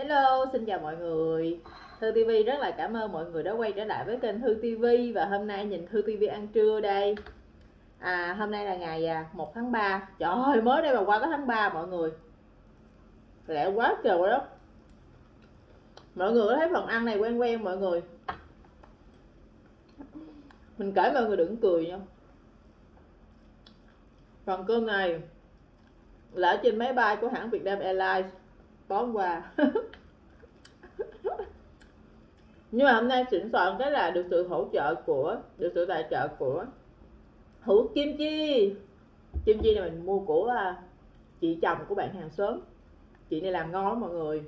Hello, xin chào mọi người. Thư TV rất là cảm ơn mọi người đã quay trở lại với kênh Thư TV Và hôm nay nhìn Thư TV ăn trưa đây. À hôm nay là ngày à, 1 tháng 3 Trời ơi mới đây mà qua tới tháng 3 mọi người. Lẹ quá trời quá đó Mọi người có thấy phần ăn này quen quen mọi người? Mình kể mọi người đừng cười nha. Phần cơm này là ở trên máy bay của hãng Vietnam Airlines bón qua. Nhưng mà hôm nay xịn soạn cái là được sự hỗ trợ của, được sự tài trợ của hữu kim chi. Kim chi này mình mua của à, chị chồng của bạn hàng xóm. Chị này làm ngon lắm mọi người.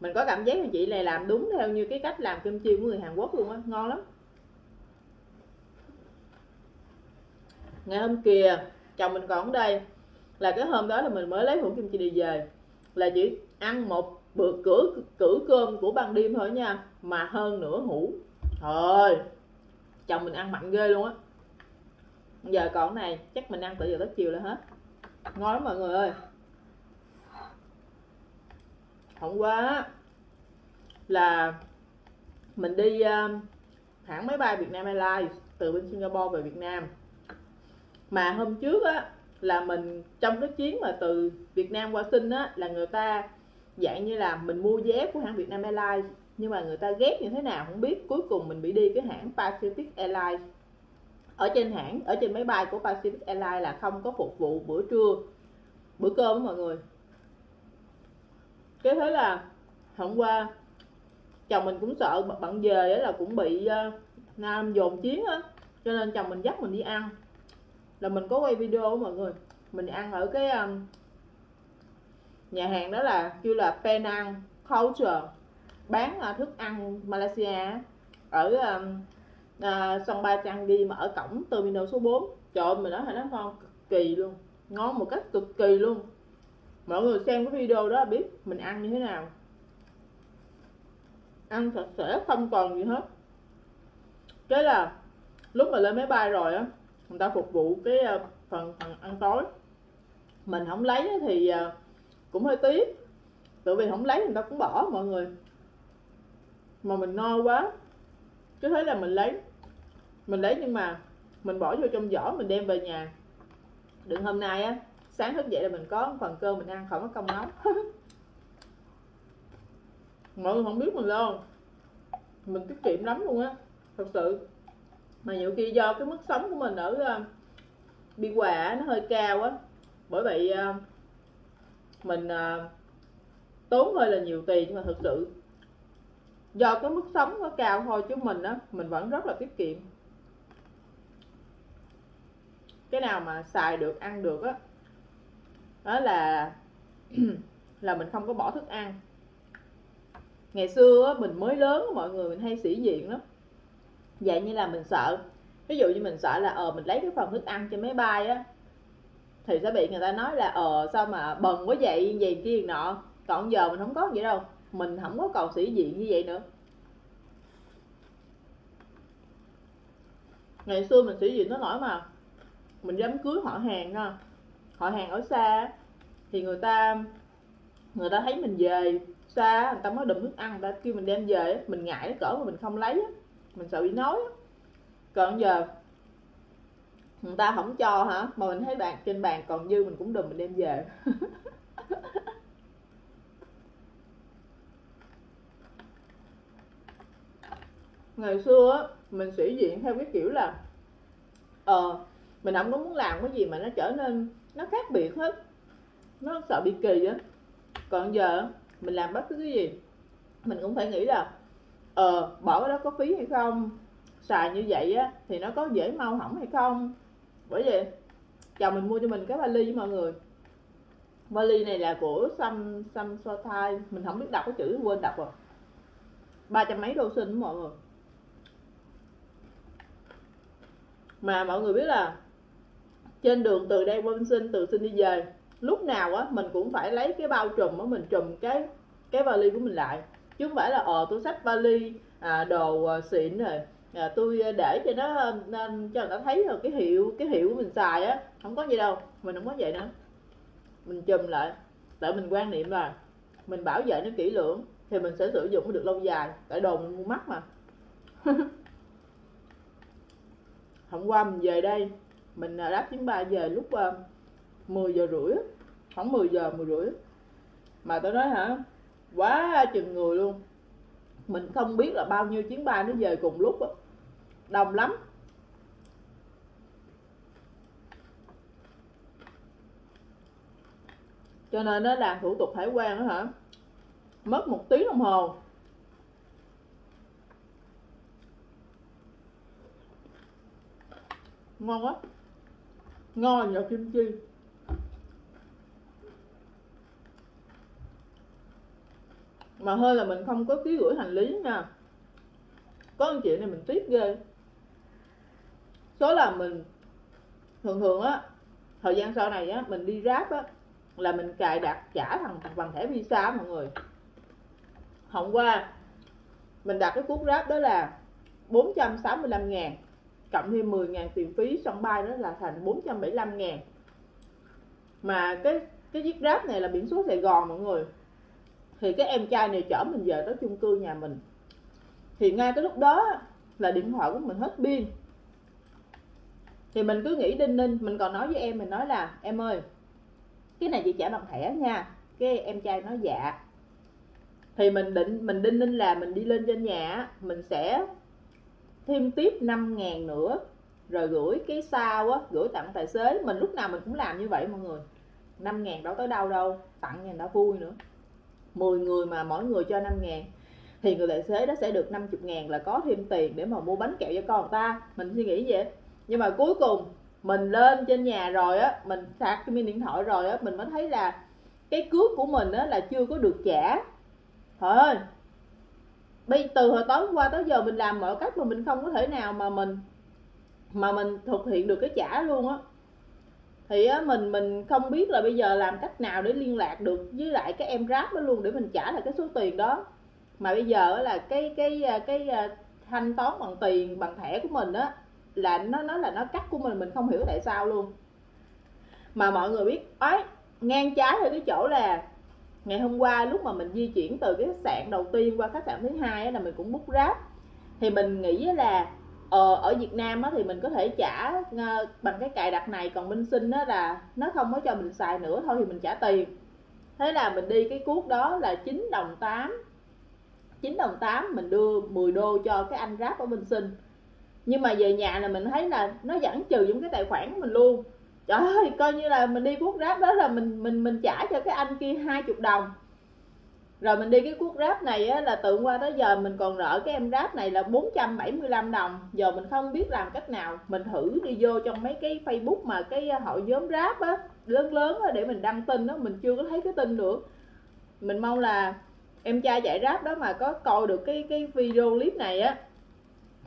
Mình có cảm giác là chị này làm đúng theo như cái cách làm kim chi của người Hàn Quốc luôn á, ngon lắm. Ngày hôm kia chồng mình còn ở đây. Là cái hôm đó là mình mới lấy hũ kim chi đi về. Là chỉ ăn một bữa cử cử cơm của ban đêm thôi nha, mà hơn nửa hũ thôi, chồng mình ăn mạnh ghê luôn á. Giờ còn này, chắc mình ăn từ giờ tới chiều là hết. Ngon lắm mọi người ơi. Hôm qua là mình đi um, hãng máy bay Việt Nam Airlines từ bên Singapore về Việt Nam. Mà hôm trước á, là mình trong cái chuyến mà từ Việt Nam qua Sinh á, là người ta dạng như là mình mua vé của hãng Vietnam Airlines nhưng mà người ta ghép như thế nào không biết. Cuối cùng mình bị đi cái hãng Pacific Airlines. Ở trên hãng ở trên máy bay của Pacific Airlines là không có phục vụ bữa trưa bữa cơm mọi người. Cái thế là hôm qua chồng mình cũng sợ bận về là cũng bị uh, nam dồn chuyến á cho nên chồng mình dắt mình đi ăn. Là mình có quay video mọi người. Mình ăn ở cái um, nhà hàng đó là kêu là Penang Culture bán uh, thức ăn Malaysia. Ở um, uh, ba bay Changi mà ở cổng terminal số 4 trời ơi mình nói là nó ngon cực kỳ luôn. Ngon một cách cực kỳ luôn. Mọi người xem cái video đó biết mình ăn như thế nào. Ăn sạch sẽ không còn gì hết. Cái là lúc mà lên máy bay rồi á người ta phục vụ cái à, phần phần ăn tối. Mình không lấy thì à, cũng hơi tiếc. Tự vì không lấy người ta cũng bỏ mọi người. Mà mình no quá. Cứ thế là mình lấy. Mình lấy nhưng mà mình bỏ vô trong giỏ mình đem về nhà. Đừng hôm nay á sáng thức dậy là mình có phần cơm mình ăn khỏi mất công nấu. Mọi người không biết mình đâu mình tiết kiệm lắm luôn á thật sự. Mà nhiều khi do cái mức sống của mình ở uh, biên hòa nó hơi cao á. Bởi vậy uh, mình uh, tốn hơi là nhiều tiền nhưng mà thực sự do cái mức sống nó cao thôi chứ mình á mình vẫn rất là tiết kiệm. Cái nào mà xài được ăn được á đó, đó là là mình không có bỏ thức ăn. Ngày xưa á, mình mới lớn mọi người mình hay sĩ diện lắm. Vậy như là mình sợ ví dụ như mình sợ là ờ mình lấy cái phần thức ăn trên máy bay á thì sẽ bị người ta nói là ờ sao mà bần quá vậy, gì kia nọ. Còn giờ mình không có vậy đâu, mình không có còn sĩ diện như vậy nữa. Ngày xưa mình sĩ diện nó nổi mà mình dám cưới họ hàng đó. Họ hàng ở xa thì người ta người ta thấy mình về xa, người ta mới đùm thức ăn, người ta kêu mình đem về mình ngại cỡ mà mình không lấy mình sợ bị nói còn giờ người ta không cho hả? Mà mình thấy bàn trên bàn còn dư mình cũng đùm mình đem về. Ngày xưa á, mình sĩ diện theo cái kiểu là ờ mình không có muốn làm cái gì mà nó trở nên, nó khác biệt hết. Nó sợ bị kỳ á. Còn giờ mình làm bất cứ cái gì, mình cũng phải nghĩ là ờ bỏ cái đó có phí hay không? Xài như vậy á, thì nó có dễ mau hỏng hay không? Bởi vậy chồng mình mua cho mình cái vali với mọi người. Vali này là của Sam Sam So Thai. Mình không biết đọc cái chữ quên đọc rồi. Ba trăm mấy đô sinh mọi người. Mà mọi người biết là trên đường từ đây qua sinh từ sinh đi về lúc nào á mình cũng phải lấy cái bao trùm á mình trùm cái cái vali của mình lại. Chứ không phải là ờ tôi xách vali à, đồ à, xịn rồi à, tôi ờ, để cho nó nên cho người ta thấy rồi cái hiệu cái hiệu của mình xài á không có gì đâu mình không có vậy nữa. Mình chùm lại tại mình quan niệm là mình bảo vệ nó kỹ lưỡng thì mình sẽ sử dụng được lâu dài tại đồ mình mua mắc mà. Hôm qua mình về đây mình đáp chuyến bay về lúc 10 giờ rưỡi khoảng 10 giờ 10 rưỡi mà tôi nói hả quá chừng người luôn. Mình không biết là bao nhiêu chuyến bay nó về cùng lúc đó đồng lắm. Cho nên nó làm thủ tục hải quan đó hả? Mất một tiếng đồng hồ. Ngon quá. Ngon nhờ kim chi. Mà hơi là mình không có ký gửi hành lý nha. Có anh chị này mình tiếc ghê số là mình, thường thường á, thời gian sau này á, mình đi ráp á, là mình cài đặt trả thằng bằng thẻ visa mọi người. Hôm qua, mình đặt cái cuốc ráp đó là 465 ngàn, cộng thêm 10 ngàn tiền phí sân bay đó là thành 475 ngàn. Mà cái cái chiếc ráp này là biển số Sài Gòn mọi người. Thì cái em trai này chở mình về tới chung cư nhà mình. Thì ngay cái lúc đó là điện thoại của mình hết pin thì mình cứ nghĩ đinh ninh, mình còn nói với em, mình nói là, em ơi, cái này chị trả bằng thẻ nha, cái em trai nói dạ. Thì mình định, mình đinh ninh là mình đi lên trên nhà mình sẽ thêm tiếp 5 ngàn nữa, rồi gửi cái sao á, gửi tặng tài xế. Mình lúc nào mình cũng làm như vậy mọi người. 5 ngàn đâu tới đâu đâu, tặng ngàn đã vui nữa. 10 người mà, mỗi người cho 5 ngàn. Thì người tài xế đó sẽ được 50 ngàn là có thêm tiền để mà mua bánh kẹo cho con người ta. Mình suy nghĩ vậy nhưng mà cuối cùng mình lên trên nhà rồi á mình sạc cái điện thoại rồi á mình mới thấy là cái cước của mình á là chưa có được trả. Trời ơi! Bây từ hồi tối qua tới giờ mình làm mọi cách mà mình không có thể nào mà mình mà mình thực hiện được cái trả luôn á. Thì á, mình mình không biết là bây giờ làm cách nào để liên lạc được với lại cái em ráp đó luôn để mình trả lại cái số tiền đó. Mà bây giờ là cái cái à, cái, cái thanh toán bằng tiền bằng thẻ của mình á là nó nói là nó cắt của mình mình không hiểu tại sao luôn. Mà mọi người biết ấy ngang trái ở cái chỗ là ngày hôm qua lúc mà mình di chuyển từ cái khách sạn đầu tiên qua khách sạn thứ hai là mình cũng bút ráp thì mình nghĩ là ờ, ở Việt Nam á, thì mình có thể trả ờ, bằng cái cài đặt này còn bên sinh đó là nó không có cho mình xài nữa thôi thì mình trả tiền. Thế là mình đi cái cuốc đó là 9 đồng 8 9 đồng 8 mình đưa 10 đô cho cái anh ráp ở bên sinh nhưng mà về nhà là mình thấy là nó vẫn trừ những cái tài khoản của mình luôn. Trời ơi coi như là mình đi cuốc ráp đó là mình mình mình trả cho cái anh kia hai chục đồng. Rồi mình đi cái cuốc ráp này á, là từ qua tới giờ mình còn nợ cái em ráp này là 475 đồng. Giờ mình không biết làm cách nào mình thử đi vô trong mấy cái facebook mà cái ờ, hội nhóm ráp á lớn lớn á, để mình đăng tin đó mình chưa có thấy cái tin được mình mong là em trai chạy ráp đó mà có coi được cái cái video clip này á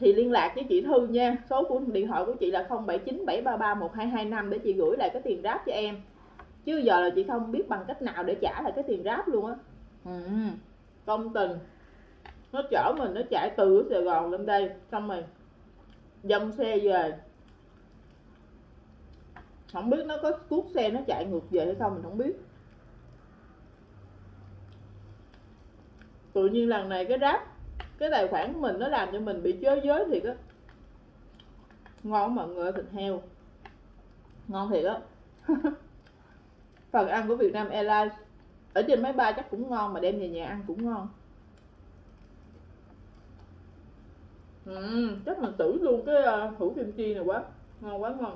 thì liên lạc với chị Thư nha. Số của điện thoại của chị là 0797331225 để chị gửi lại cái tiền ráp cho em. Chứ giờ là chị không biết bằng cách nào để trả lại cái tiền ráp luôn á. Ừ. công tình. Nó chở mình, nó chạy từ Sài Gòn lên đây, xong rồi dâm xe về. Không biết nó có cuốc xe nó chạy ngược về hay không mình không biết. Tự nhiên lần này cái ráp cái tài khoản của mình nó làm cho mình bị chớ giới thiệt á. Ngon mọi người thịt heo. Ngon thiệt á. Phần ăn của việt nam Airlines ở trên máy bay chắc cũng ngon mà đem về nhà ăn cũng ngon. Ừ, chắc mình tử luôn cái ờ, uh, hủ kim chi này quá. Ngon quá ngon.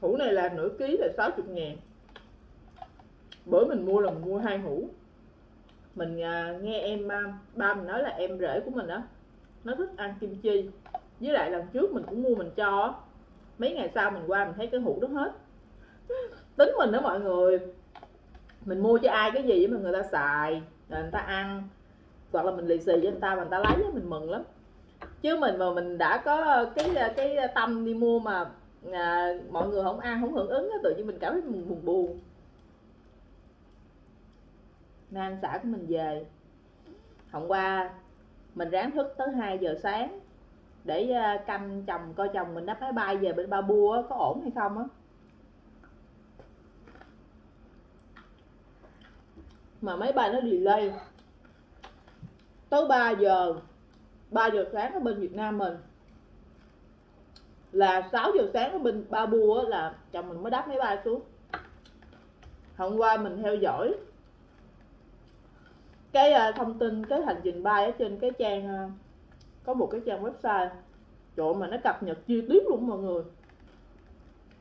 Hủ này là nửa ký là 60 ngàn. Bữa mình mua là mình mua hai hũ mình uh, nghe em uh, ba mình nói là em rể của mình đó nó thích ăn kim chi. Với lại lần trước mình cũng mua mình cho mấy ngày sau mình qua mình thấy cái hũ đó hết. Tính mình đó mọi người mình mua cho ai cái gì mà người ta xài rồi người ta ăn hoặc là mình lì xì cho người ta mà người ta lấy mình mừng lắm. Chứ mình mà mình đã có cái cái tâm đi mua mà à, mọi người không ăn không hưởng ứng tự nhiên mình cảm thấy mình buồn, buồn nên xã của mình về. Hôm qua mình ráng thức tới 2 giờ sáng để ờ, canh chồng, coi chồng mình đáp máy bay về bên ba bua có ổn hay không á. Mà máy bay nó delay. Tới 3 giờ 3 giờ sáng ở bên Việt Nam mình. Là 6 giờ sáng ở bên Ba Bu là chồng mình mới đáp máy bay xuống. Hôm qua mình theo dõi cái uh, thông tin cái hành trình bay ở trên cái trang uh, có một cái trang website. Chỗ mà nó cập nhật chi tiết luôn mọi người.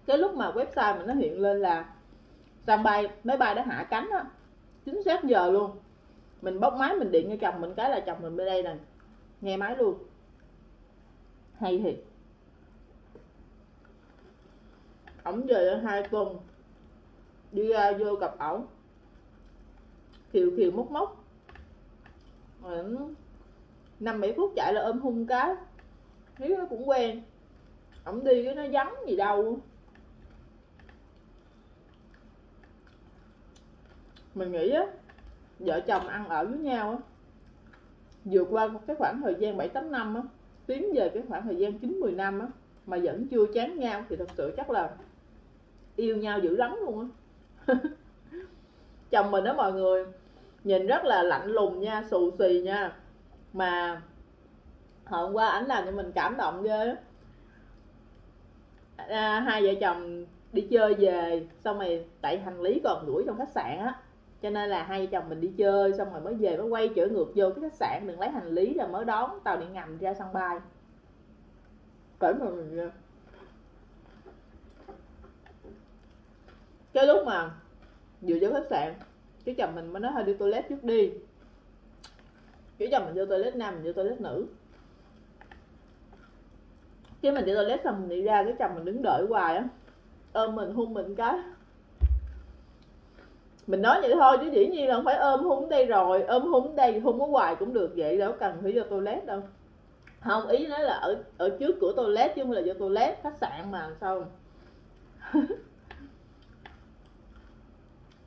Cái lúc mà website mình nó hiện lên là sân bay máy bay đã hạ cánh á. Chính xác giờ luôn. Mình bóc máy mình điện cho chồng mình cái là chồng mình bên đây nè. Nghe máy luôn. Hay thiệt. Ổng về hai tuần. Đi ra vô gặp ổng. Kiều kiều móc móc năm bảy phút chạy là ôm hung cái. Thấy nó cũng quen. Ổng đi cái nó vắng gì đâu. Mình nghĩ á, vợ chồng ăn ở với nhau á, vượt qua cái khoảng thời gian 7 8 năm á, tiến về cái khoảng thời gian 9 10 năm á, mà vẫn chưa chán nhau, thì thật sự chắc là yêu nhau dữ lắm luôn á. Chồng mình đó mọi người nhìn rất là lạnh lùng nha xù xì nha. Mà hôm qua ảnh làm cho mình cảm động ghê à, hai vợ chồng đi chơi về xong rồi tại hành lý còn đuổi trong khách sạn á. Cho nên là hai vợ chồng mình đi chơi xong rồi mới về mới quay trở ngược vô cái khách sạn đừng lấy hành lý rồi mới đón tàu điện ngầm ra sân bay. Cỡ thận mình cái lúc mà vừa vô khách sạn cái chồng mình mới nói hơi đi toilet trước đi. Cái chồng mình vô toilet nam, mình vô toilet nữ. Cái mình đi toilet xong mình đi ra, cái chồng mình đứng đợi hoài á. Ôm mình, hôn mình cái. Mình nói vậy thôi, chứ dĩ nhiên là không phải ôm, hôn đây rồi. Ôm, hôn đây, hôn ở hoài cũng được, vậy đâu cần phải vô toilet đâu. Không, ý nói là ở ở trước cửa toilet chứ không là vô toilet, khách sạn mà sao?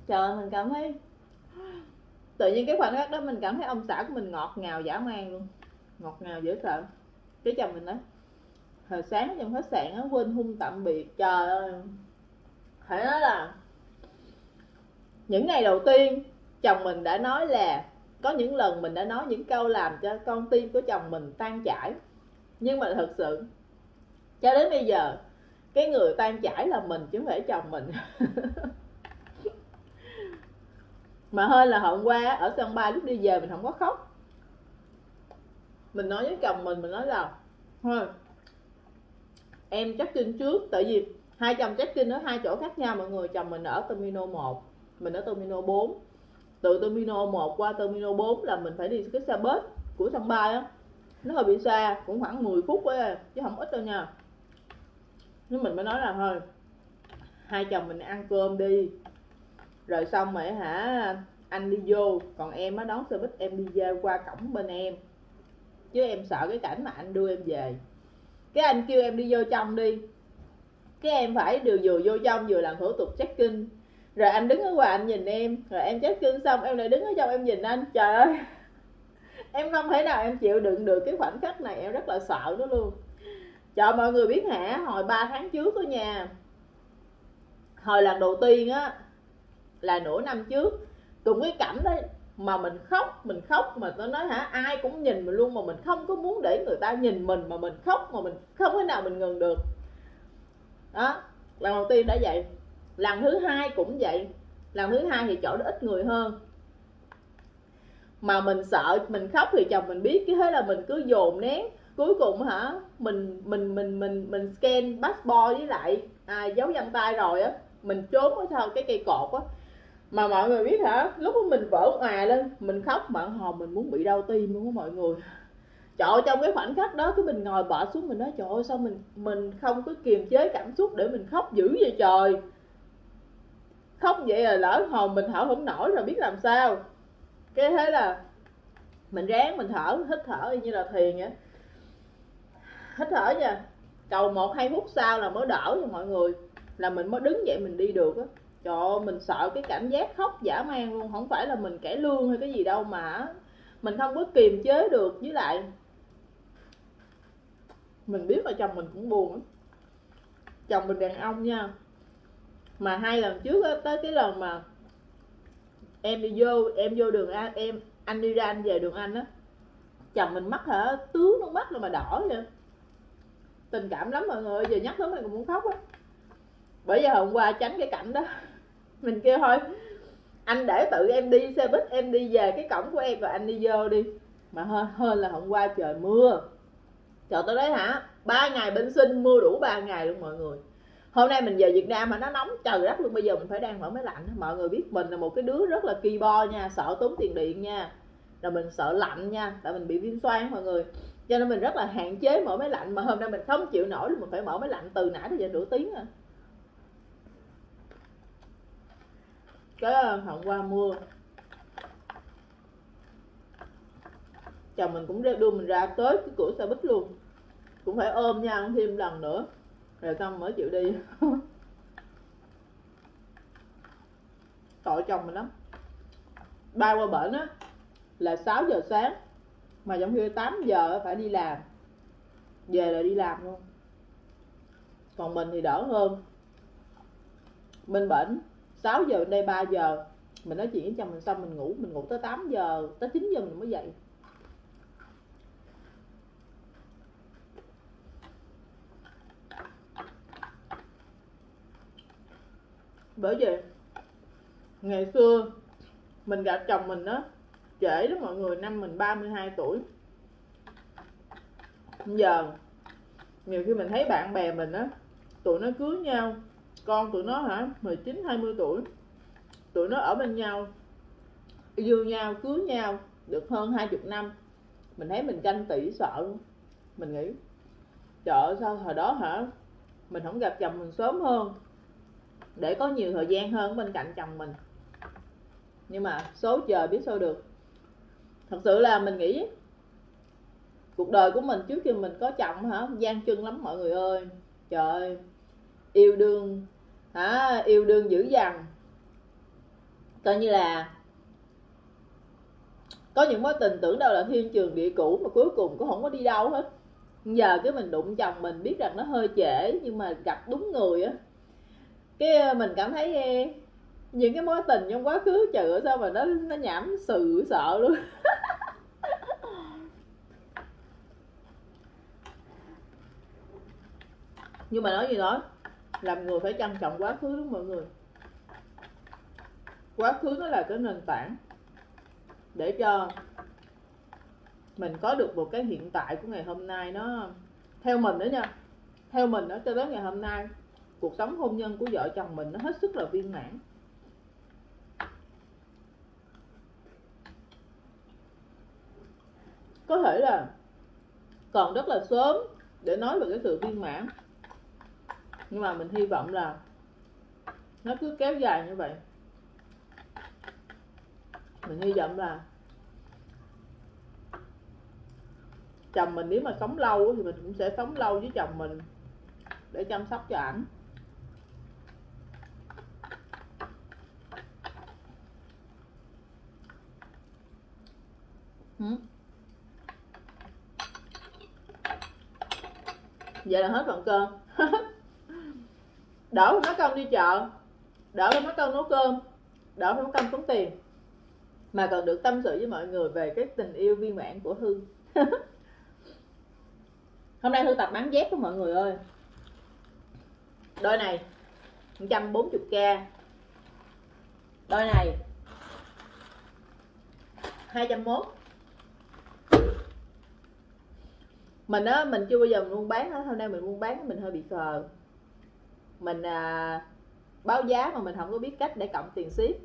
Trời mình cảm thấy tự nhiên cái khoảnh khắc đó mình cảm thấy ông xã của mình ngọt ngào dã man luôn. Ngọt ngào dễ sợ cái chồng mình nói hồi sáng trong khách sạn á, quên hung tạm biệt. Trời ơi. Phải nói là những ngày đầu tiên, chồng mình đã nói là, có những lần mình đã nói những câu làm cho con tim của chồng mình tan chảy. Nhưng mà thật sự, cho đến bây giờ, cái người tan chảy là mình chứ không phải chồng mình. mà hơn là hôm qua ở sân bay lúc đi về mình không có khóc. Mình nói với chồng mình mình nói là thôi em check in trước. Tại vì hai chồng check in ở hai chỗ khác nhau mọi người chồng mình ở terminal 1 mình ở terminal 4 từ terminal 1 qua terminal 4 là mình phải đi cái xe bus của sân bay á. Nó hơi bị xa cũng khoảng 10 phút ấy, chứ không ít đâu nha. Nhưng mình mới nói là thôi hai chồng mình ăn cơm đi rồi xong rồi hả, anh đi vô, còn em á đón xe buýt, em đi về qua cổng bên em. Chứ em sợ cái cảnh mà anh đưa em về. Cái anh kêu em đi vô trong đi. Cái em phải đều vừa vô trong vừa làm thủ tục check in rồi anh đứng ở ngoài anh nhìn em. Rồi em check in xong, em lại đứng ở trong em nhìn anh. Trời ơi! Em không thể nào em chịu đựng được cái khoảnh khắc này, em rất là sợ nó luôn. Cho mọi người biết hả? Hồi 3 tháng trước đó nha hồi lần đầu tiên á là nửa năm trước. Cùng cái cảnh đấy mà mình khóc mình khóc mà tôi nói hả ai cũng nhìn mình luôn mà mình không có muốn để người ta nhìn mình mà mình khóc mà mình không thể nào mình ngừng được. Đó lần đầu tiên đã vậy. Lần thứ hai cũng vậy. Lần thứ hai thì chỗ đó ít người hơn. Mà mình sợ mình khóc thì chồng mình biết cái thế là mình cứ dồn nén. Cuối cùng hả mình mình mình mình mình scan passport với lại à, dấu vân tay rồi á. Mình trốn ở sau cái cây cột á mà mọi người biết hả? Lúc mình vỡ òa lên, mình khóc, bạn hồn mình muốn bị đau tim luôn á mọi người. Trời trong cái khoảnh khắc đó cái mình ngồi bỏ xuống mình nói, trời ơi, sao mình mình không có kiềm chế cảm xúc để mình khóc dữ vậy trời? Khóc vậy là lỡ hồn mình thở không nổi rồi biết làm sao. Cái thế là mình ráng mình thở, hít thở như là thiền vậy. Hít thở nha. Cầu một, hai phút sau là mới đỡ cho mọi người, là mình mới đứng dậy mình đi được á trời ơi, mình sợ cái cảm giác khóc dã man luôn. Không phải là mình kẻ lương hay cái gì đâu mà mình không có kiềm chế được. Với lại, mình biết là chồng mình cũng buồn lắm. Chồng mình đàn ông nha. Mà hai lần trước á, tới cái lần mà em đi vô, em vô đường anh em, anh đi ra anh về đường anh á, chồng mình mắt hả, tướng nó mắt rồi mà đỏ vậy. Tình cảm lắm mọi người giờ nhắc tới mình cũng muốn khóc á bởi giờ hôm qua tránh cái cảnh đó mình kêu thôi, anh để tự em đi, xe buýt em đi về cái cổng của em rồi anh đi vô đi. Mà hơn hơn là hôm qua trời mưa. Trời, tới đấy hả? Ba ngày bên sinh, mưa đủ ba ngày luôn mọi người. Hôm nay mình về Việt Nam mà nó nóng trời đất luôn, bây giờ mình phải đang mở máy lạnh. Mọi người biết mình là một cái đứa rất là kỳ bo nha, sợ tốn tiền điện nha. Là mình sợ lạnh nha, tại mình bị viêm xoang mọi người. Cho nên mình rất là hạn chế mở máy lạnh, mà hôm nay mình không chịu nổi mình phải mở máy lạnh từ nãy tới giờ nửa tiếng rồi cái ờ, hôm qua mưa. Chồng mình cũng đưa mình ra tới cái cửa xe buýt luôn. Cũng phải ôm nhau thêm lần nữa. Rồi xong mới chịu đi. Tội chồng mình lắm. Bay qua bển á, là 6 giờ sáng, mà trong khi 8 giờ phải đi làm. Về là đi làm luôn. Còn mình thì đỡ hơn. Bên bển 6 giờ đây 3 giờ. Mình nói chuyện với chồng mình xong, mình ngủ mình ngủ tới 8 giờ, tới 9 giờ mình mới dậy. Bởi vì ngày xưa mình gặp chồng mình đó trễ đó mọi người, năm mình 32 tuổi. Giờ nhiều khi mình thấy bạn bè mình á, tụi nó cưới nhau con tụi nó hả? 19 20 tuổi. Tụi nó ở bên nhau, yêu nhau, cưới nhau được hơn 20 năm. Mình thấy mình canh tỷ sợ luôn. Mình nghĩ, trời sao hồi đó hả? Mình không gặp chồng mình sớm hơn. Để có nhiều thời gian hơn bên cạnh chồng mình. Nhưng mà số trời biết sao được. Thật sự là mình nghĩ cuộc đời của mình trước khi mình có chồng hả? Gian chân lắm mọi người ơi. Trời ơi, yêu đương hả? Yêu đương dữ dằn. Coi như là có những mối tình tưởng đâu là thiên trường địa cũ mà cuối cùng cũng không có đi đâu hết. Giờ cái mình đụng chồng mình biết rằng nó hơi trễ, nhưng mà gặp đúng người á, cái ờ, mình cảm thấy những cái mối tình trong quá khứ trời ơi, sao mà nó nó nhảm sự sợ luôn. Nhưng mà nói gì nói? Làm người phải trân trọng quá khứ, đúng mọi người? Quá khứ nó là cái nền tảng để cho mình có được một cái hiện tại của ngày hôm nay nó theo mình nữa nha. Theo mình đó, cho tới ngày hôm nay, cuộc sống hôn nhân của vợ chồng mình nó hết sức là viên mãn. Có thể là còn rất là sớm để nói về cái sự viên mãn nhưng mà mình hy vọng là nó cứ kéo dài như vậy. Mình hy vọng là chồng mình nếu mà sống lâu thì mình cũng sẽ sống lâu với chồng mình để chăm sóc cho ảnh. Vậy là hết phần cơm. đỡ phải mất công đi chợ, đỡ phải mất công nấu cơm, đỡ phải mất công tốn tiền. Mà còn được tâm sự với mọi người về cái tình yêu viên mãn của hương hôm nay thư tập bán dép của mọi người ơi. Đôi này 140k đôi này 201 mình á, mình chưa bao giờ mình buôn bán hết, hôm nay mình buôn bán mình hơi bị khờ mình à, báo giá mà mình không có biết cách để cộng tiền ship.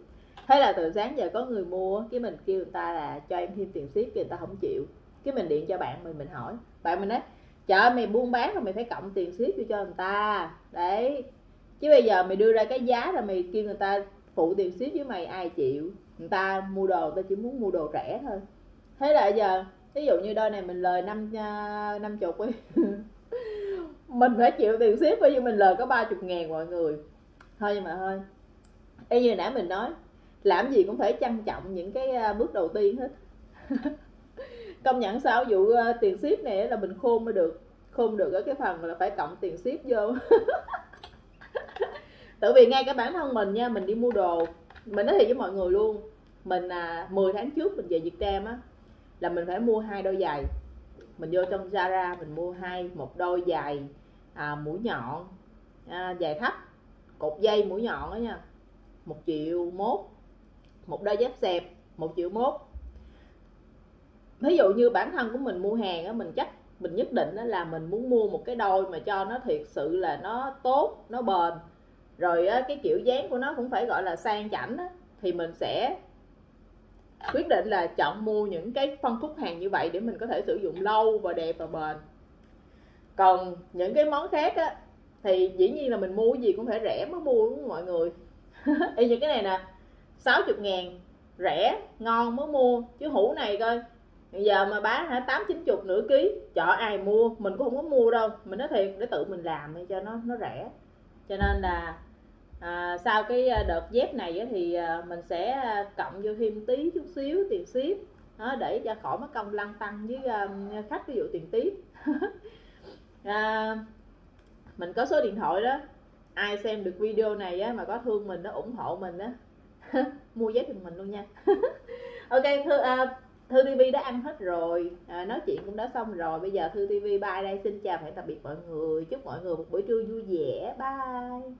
Thế là từ sáng giờ có người mua cái mình kêu người ta là cho em thêm tiền ship thì người ta không chịu. Cái mình điện cho bạn mình mình hỏi. Bạn mình nói chợ mày buôn bán rồi mày phải cộng tiền ship cho người ta. Đấy. Chứ bây giờ mày đưa ra cái giá là mày kêu người ta phụ tiền ship với mày ai chịu? Người ta mua đồ người ta chỉ muốn mua đồ rẻ thôi. Thế là giờ ví dụ như đôi này mình lời năm à, năm chục đi mình phải chịu tiền ship bởi vì mình lời có ba chục ngàn mọi người. Thôi nhưng mà thôi. Y như nãy mình nói làm gì cũng phải trân trọng những cái à, bước đầu tiên hết. Công nhận sao? Vụ à, tiền ship này là mình khôn mới được. Khôn được ở cái phần là phải cộng tiền ship vô. Tự vì ngay cả bản thân mình nha mình đi mua đồ mình nói thiệt với mọi người luôn mình à, 10 tháng trước mình về Việt Nam á là mình phải mua hai đôi giày. Mình vô trong Zara mình mua hai một đôi giày à, mũi nhọn. À, dài thấp. Cột dây mũi nhọn đó nha. Một triệu mốt. Một đôi dép xẹp một triệu mốt. Ví dụ như bản thân của mình mua hàng á mình chắc mình nhất định là mình muốn mua một cái đôi mà cho nó thiệt sự là nó tốt nó bền. Rồi cái kiểu dáng của nó cũng phải gọi là sang chảnh á, thì mình sẽ quyết định là chọn mua những cái phân khúc hàng như vậy để mình có thể sử dụng lâu và đẹp và bền còn những cái món khác á thì dĩ nhiên là mình mua cái gì cũng phải rẻ mới mua đúng không mọi người? Y như cái này nè 60 ngàn rẻ ngon mới mua chứ hũ này coi. Bây giờ mà bán hả tám chín chục nửa ký chợ ai mua mình cũng không có mua đâu. Mình nói thiệt để tự mình làm cho nó nó rẻ. Cho nên là à, sau cái à, đợt dép này thì à, mình sẽ à, cộng vô thêm tí chút xíu tiền ship đó, để cho khỏi mất công lăn tăng với à, khách ví dụ tiền tiếp. à, mình có số điện thoại đó. Ai xem được video này á, mà có thương mình nó ủng hộ mình á mua vé giùm mình luôn nha. Ok thư à, thư tv đã ăn hết rồi. À, nói chuyện cũng đã xong rồi. Bây giờ thư tv bye đây. Xin chào và hẹn tạm biệt mọi người. Chúc mọi người một buổi trưa vui vẻ. Bye.